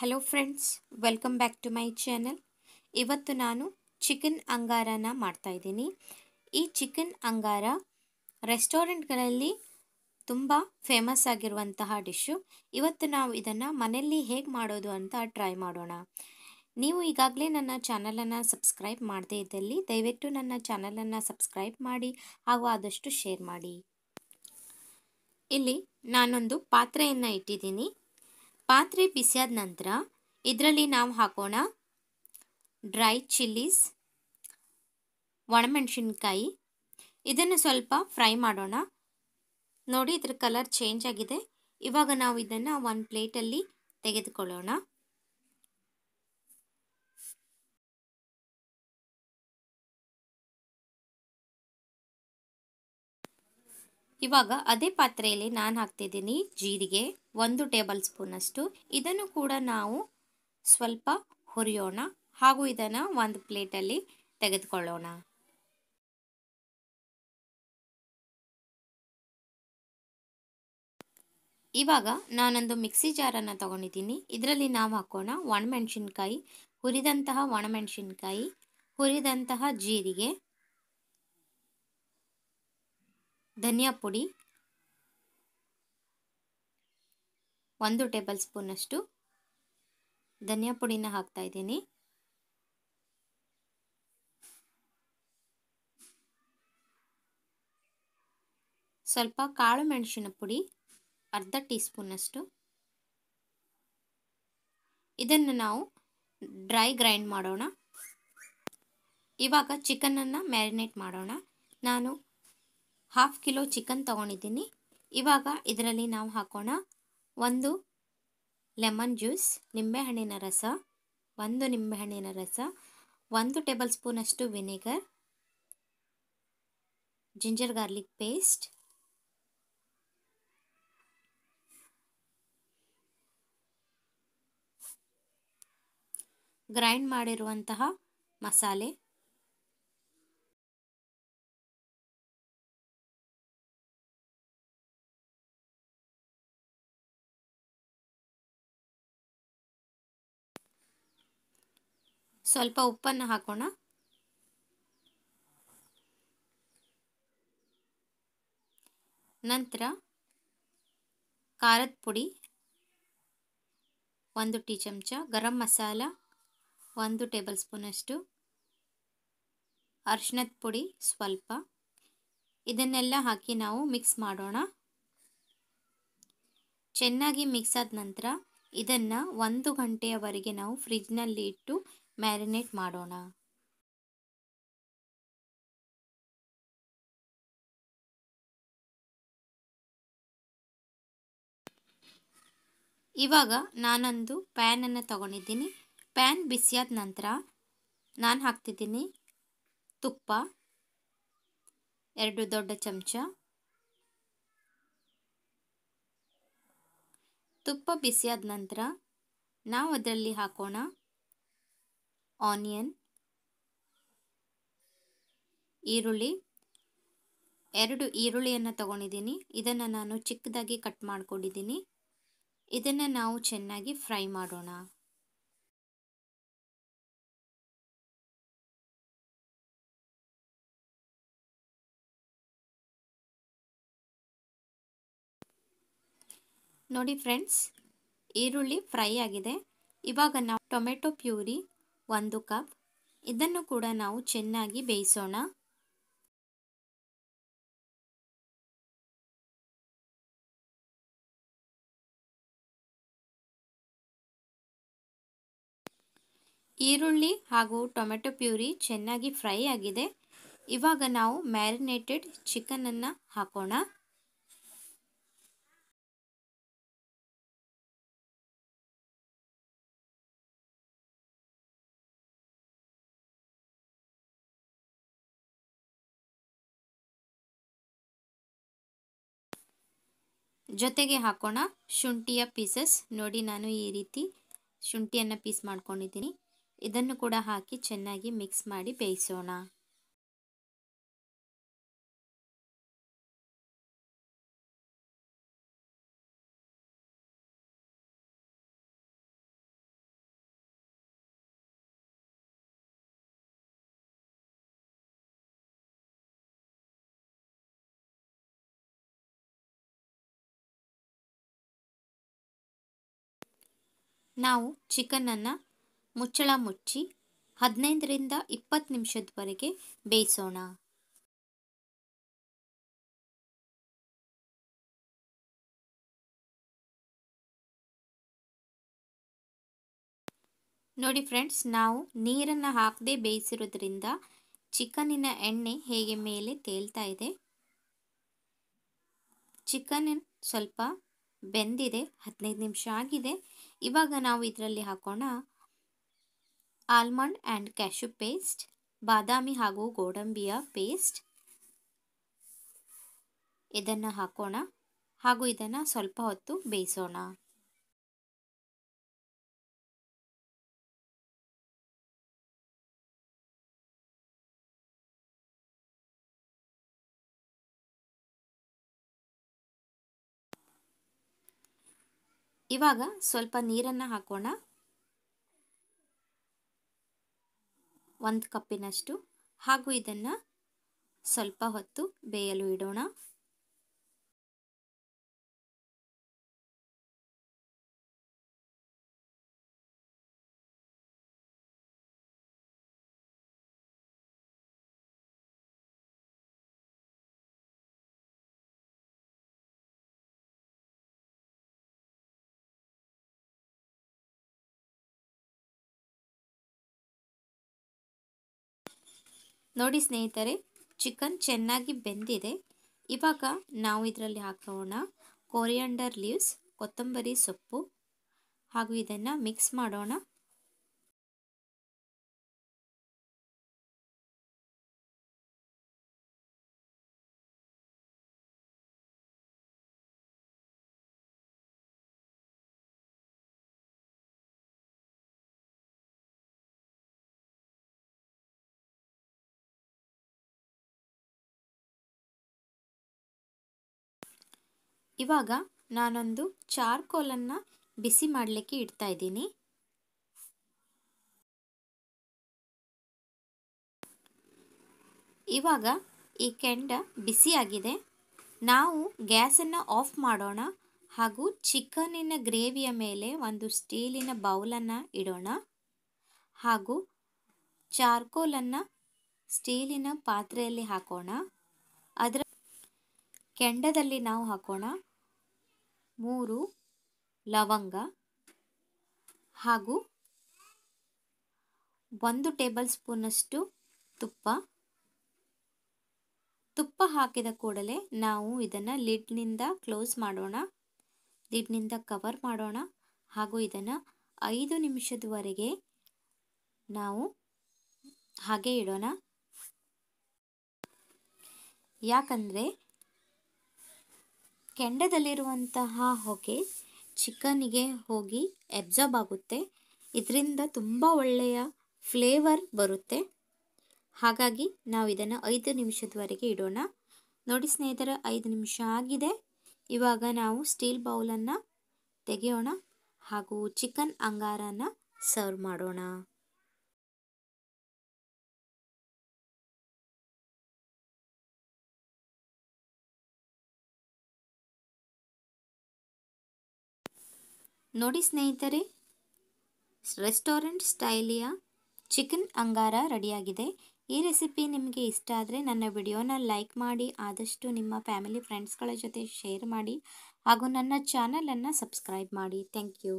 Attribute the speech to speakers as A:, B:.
A: Hello friends welcome back to my channel ಇವತ್ತು ನಾನು chicken ಅಂಗಾರನ ಮಾಡ್ತಾಯಿದ್ದೀನಿ ಈ ಚಿಕನ್ ಅಂಗಾರ ರೆಸ್ಟೋರೆಂಟ್ಗಳಲ್ಲಿ ತುಂಬ ಫೇಮಸ್ ಆಗಿರುವಂತಹ ಡಿಶ್ಶು ಇವತ್ತು ನಾವು ಇದನ್ನು ಮನೆಯಲ್ಲಿ ಹೇಗೆ ಮಾಡೋದು ಅಂತ ಟ್ರೈ ಮಾಡೋಣ. ನೀವು ಈಗಾಗಲೇ ನನ್ನ ಚಾನಲನ್ನು ಸಬ್ಸ್ಕ್ರೈಬ್ ಮಾಡದೇ ಇದ್ದಲ್ಲಿ, ದಯವಿಟ್ಟು ನನ್ನ ಚಾನಲನ್ನು ಸಬ್ಸ್ಕ್ರೈಬ್ ಮಾಡಿ ಹಾಗೂ ಆದಷ್ಟು ಶೇರ್ ಮಾಡಿ. ಇಲ್ಲಿ ನಾನೊಂದು ಪಾತ್ರೆಯನ್ನು ಇಟ್ಟಿದ್ದೀನಿ. ಪಾತ್ರೆ ಬಿಸಿಯಾದ ನಂತರ ಇದರಲ್ಲಿ ನಾವು ಹಾಕೋಣ ಡ್ರೈ ಚಿಲ್ಲೀಸ್, ಒಣಮೆಣಸಿನ್ಕಾಯಿ. ಇದನ್ನು ಸ್ವಲ್ಪ ಫ್ರೈ ಮಾಡೋಣ. ನೋಡಿ, ಇದ್ರ ಕಲರ್ ಚೇಂಜ್ ಆಗಿದೆ. ಇವಾಗ ನಾವು ಇದನ್ನು ಒಂದು ಪ್ಲೇಟಲ್ಲಿ ತೆಗೆದುಕೊಳ್ಳೋಣ. ಇವಾಗ ಅದೇ ಪಾತ್ರೆಯಲ್ಲಿ ನಾನು ಹಾಕ್ತಿದ್ದೀನಿ ಜೀರಿಗೆ. ಒಂದು ಟೇಬಲ್ ಸ್ಪೂನಷ್ಟು ಇದನ್ನು ಕೂಡ ನಾವು ಸ್ವಲ್ಪ ಹುರಿಯೋಣ. ಹಾಗೂ ಇದನ್ನು ಒಂದು ಪ್ಲೇಟಲ್ಲಿ ತೆಗೆದುಕೊಳ್ಳೋಣ. ಇವಾಗ ನಾನೊಂದು ಮಿಕ್ಸಿ ಜಾರನ್ನು ತಗೊಂಡಿದ್ದೀನಿ. ಇದರಲ್ಲಿ ನಾವು ಹಾಕೋಣ ಒಣಮೆಣಸಿನ್ಕಾಯಿ, ಹುರಿದಂತಹ ಒಣಮೆಣಸಿನ್ಕಾಯಿ, ಹುರಿದಂತಹ ಜೀರಿಗೆ, ಧನಿಯಾ ಪುಡಿ ಒಂದು ಟೇಬಲ್ ಸ್ಪೂನಷ್ಟು ಧನಿಯಾ ಪುಡಿನ ಹಾಕ್ತಾ ಇದ್ದೀನಿ. ಸ್ವಲ್ಪ ಕಾಳು ಮೆಣಸಿನ ಪುಡಿ, ಅರ್ಧ ಟೀ ಸ್ಪೂನಷ್ಟು. ಇದನ್ನು ನಾವು ಡ್ರೈ ಗ್ರೈಂಡ್ ಮಾಡೋಣ. ಇವಾಗ ಚಿಕನನ್ನು ಮ್ಯಾರಿನೇಟ್ ಮಾಡೋಣ. ನಾನು ಹಾಫ್ ಕಿಲೋ ಚಿಕನ್ ತೊಗೊಂಡಿದ್ದೀನಿ. ಇವಾಗ ಇದರಲ್ಲಿ ನಾವು ಹಾಕೋಣ ಒಂದು ಲೆಮನ್ ಜ್ಯೂಸ್ ನಿಂಬೆಹಣ್ಣಿನ ರಸ, ಒಂದು ನಿಂಬೆಹಣ್ಣಿನ ರಸ, ಒಂದು ಟೇಬಲ್ ಸ್ಪೂನಷ್ಟು vinegar, ginger garlic paste, grind ಮಾಡಿರುವಂತಹ ಮಸಾಲೆ ಸ್ವಲ್ಪ ಉಪ್ಪನ್ನು ಹಾಕೋಣ. ನಂತರ ಖಾರದ ಪುಡಿ, ಒಂದು ಟೀ ಚಮಚ, ಗರಂ ಮಸಾಲ, ಒಂದು ಟೇಬಲ್ ಸ್ಪೂನಷ್ಟು ಅರ್ಶಿನದ ಪುಡಿ ಸ್ವಲ್ಪ. ಇದನ್ನೆಲ್ಲ ಹಾಕಿ ನಾವು ಮಿಕ್ಸ್ ಮಾಡೋಣ. ಚೆನ್ನಾಗಿ ಮಿಕ್ಸ್ ಆದ ನಂತರ ಇದನ್ನು ಒಂದು ಗಂಟೆಯವರೆಗೆ ನಾವು ಫ್ರಿಜ್ನಲ್ಲಿ ಇಟ್ಟು ಮ್ಯಾರಿನೇಟ್ ಮಾಡೋಣ. ಇವಾಗ ನಾನೊಂದು ಪ್ಯಾನನ್ನು ತಗೊಂಡಿದ್ದೀನಿ. ಪ್ಯಾನ್ ಬಿಸಿಯಾದ ನಂತರ ನಾನು ಹಾಕ್ತಿದ್ದೀನಿ. ತುಪ್ಪ, ಎರಡು ದೊಡ್ಡ ಚಮಚ. ತುಪ್ಪ ಬಿಸಿಯಾದ ನಂತರ ನಾವು ಅದರಲ್ಲಿ ಹಾಕೋಣ. ಆನಿಯನ್ ಈರುಳ್ಳಿ. ಎರಡು ಈರುಳ್ಳಿಯನ್ನು ತಗೊಂಡಿದ್ದೀನಿ. ಇದನ್ನು ನಾನು ಚಿಕ್ಕದಾಗಿ ಕಟ್ ಮಾಡ್ಕೊಂಡಿದ್ದೀನಿ. ಇದನ್ನು ನಾವು ಚೆನ್ನಾಗಿ ಫ್ರೈ ಮಾಡೋಣ. ನೋಡಿ ಫ್ರೆಂಡ್ಸ್ ಈರುಳ್ಳಿ ಫ್ರೈ ಆಗಿದೆ. ಇವಾಗ ನಾವು ಟೊಮೆಟೊ ಪ್ಯೂರಿ ಒಂದು ಕಪ್. ಇದನ್ನು ಕೂಡ ನಾವು ಚೆನ್ನಾಗಿ ಬೇಯಿಸೋಣ. ಈರುಳ್ಳಿ ಹಾಗೂ ಟೊಮೆಟೊ ಪ್ಯೂರಿ ಚೆನ್ನಾಗಿ ಫ್ರೈ ಆಗಿದೆ. ಇವಾಗ ನಾವು ಮ್ಯಾರಿನೇಟೆಡ್ ಚಿಕನನ್ನು ಹಾಕೋಣ. ಜೊತೆಗೆ ಹಾಕೋಣ ಶುಂಠಿಯ ಪೀಸಸ್ ನೋಡಿ ನಾನು ಈ ರೀತಿ ಶುಂಠಿಯನ್ನು ಪೀಸ್ ಮಾಡ್ಕೊಂಡಿದ್ದೀನಿ. ಇದನ್ನು ಕೂಡ ಹಾಕಿ ಚೆನ್ನಾಗಿ ಮಿಕ್ಸ್ ಮಾಡಿ ಬೇಯಿಸೋಣ. ನಾವು ಚಿಕನನ್ನು ಮುಚ್ಚಳ ಮುಚ್ಚಿ ಹದಿನೈದರಿಂದ ಇಪ್ಪತ್ತು ನಿಮಿಷದವರೆಗೆ ಬೇಯಿಸೋಣ. ನೋಡಿ ಫ್ರೆಂಡ್ಸ್, ನಾವು ನೀರನ್ನು ಹಾಕದೆ ಬೇಯಿಸಿರೋದ್ರಿಂದ ಚಿಕನಿನ ಎಣ್ಣೆ ಹೇಗೆ ಮೇಲೆ ತೇಲ್ತಾ ಇದೆ. ಚಿಕನ್ ಸ್ವಲ್ಪ ಬೆಂದಿದೆ, ಹದಿನೈದು ನಿಮಿಷ ಆಗಿದೆ. ಇವಾಗ ನಾವು ಇದರಲ್ಲಿ ಹಾಕೋಣ ಆಲ್ಮಂಡ್ ಆ್ಯಂಡ್ ಕ್ಯಾಶು ಪೇಸ್ಟ್, ಬಾದಾಮಿ ಹಾಗೂ ಗೋಡಂಬಿಯ ಪೇಸ್ಟ್. ಇದನ್ನು ಹಾಕೋಣ ಹಾಗೂ ಇದನ್ನು ಸ್ವಲ್ಪ ಹೊತ್ತು ಬೇಯಿಸೋಣ. ಇವಾಗ ಸ್ವಲ್ಪ ನೀರನ್ನು ಹಾಕೋಣ. ಒಂದು ಕಪ್ಪಿನಷ್ಟು. ಹಾಗೂ ಇದನ್ನು ಸ್ವಲ್ಪ ಹೊತ್ತು ಬೇಯಲು ಇಡೋಣ. ನೋಡಿ ಸ್ನೇಹಿತರೆ ಚಿಕನ್ ಚೆನ್ನಾಗಿ ಬೆಂದಿದೆ. ಇವಾಗ ನಾವು ಇದರಲ್ಲಿ ಹಾಕೋಣ ಕೊರಿಯಾಂಡರ್ ಲೀವ್ಸ್ ಕೊತ್ತಂಬರಿ ಸೊಪ್ಪು, ಹಾಗೂ ಇದನ್ನು ಮಿಕ್ಸ್ ಮಾಡೋಣ. ಇವಾಗ ನಾನೊಂದು ಚಾರ್ಕೋಲನ್ನು ಬಿಸಿ ಮಾಡಲಿಕ್ಕೆ ಇಡ್ತಾ ಇದ್ದೀನಿ. ಇವಾಗ ಈ ಕೆಂಡ ಬಿಸಿಯಾಗಿದೆ ನಾವು ಗ್ಯಾಸನ್ನು ಆಫ್ ಮಾಡೋಣ ಹಾಗೂ ಚಿಕನಿನ ಗ್ರೇವಿಯ ಮೇಲೆ ಒಂದು ಸ್ಟೀಲಿನ ಬೌಲನ್ನು ಇಡೋಣ. ಹಾಗೂ ಚಾರ್ಕೋಲನ್ನು ಸ್ಟೀಲಿನ ಪಾತ್ರೆಯಲ್ಲಿ ಹಾಕೋಣ. ಅದರ ಕೆಂಡದಲ್ಲಿ ನಾವು ಹಾಕೋಣ. ಮೂರು ಲವಂಗ ಹಾಗೂ ಒಂದು ಟೇಬಲ್ ಸ್ಪೂನಷ್ಟು ತುಪ್ಪ. ತುಪ್ಪ ಹಾಕಿದ ಕೂಡಲೇ ನಾವು ಇದನ್ನು ಲಿಡ್ನಿಂದ ಕ್ಲೋಸ್ ಮಾಡೋಣ. ಲಿಡ್ನಿಂದ ಕವರ್ ಮಾಡೋಣ ಹಾಗೂ ಇದನ್ನು ಐದು ನಿಮಿಷದವರೆಗೆ ನಾವು ಹಾಗೆ ಇಡೋಣ. ಯಾಕಂದರೆ ಕೆಂಡದಲ್ಲಿರುವಂತಹ ಹೊಗೆ ಚಿಕನ್ನಿಗೆ ಹೋಗಿ ಎಬ್ಸಾರ್ಬ್ ಆಗುತ್ತೆ. ಇದರಿಂದ ತುಂಬ ಒಳ್ಳೆಯ ಫ್ಲೇವರ್ ಬರುತ್ತೆ. ಹಾಗಾಗಿ ನಾವು ಇದನ್ನು ಐದು ನಿಮಿಷದವರೆಗೆ ಇಡೋಣ. ನೋಡಿ ಸ್ನೇಹಿತರೆ, ಐದು ನಿಮಿಷ ಆಗಿದೆ. ಇವಾಗ ನಾವು ಸ್ಟೀಲ್ ಬೌಲನ್ನು ತೆಗೆಯೋಣ ಹಾಗೂ ಚಿಕನ್ ಅಂಗಾರನ ಸರ್ವ್ ಮಾಡೋಣ. ನೋಡಿ ಸ್ನೇಹಿತರೆ, ರೆಸ್ಟೋರೆಂಟ್ ಸ್ಟೈಲಿಯ ಚಿಕನ್ ಅಂಗಾರ ರೆಡಿಯಾಗಿದೆ. ಈ ರೆಸಿಪಿ ನಿಮಗೆ ಇಷ್ಟ ಆದರೆ ನನ್ನ ವಿಡಿಯೋನ ಲೈಕ್ ಮಾಡಿ, ಆದಷ್ಟು ನಿಮ್ಮ ಫ್ಯಾಮಿಲಿ ಫ್ರೆಂಡ್ಸ್ಗಳ ಜೊತೆ ಶೇರ್ ಮಾಡಿ ಹಾಗೂ ನನ್ನ ಚಾನಲನ್ನು ಸಬ್ಸ್ಕ್ರೈಬ್ ಮಾಡಿ. Thank you.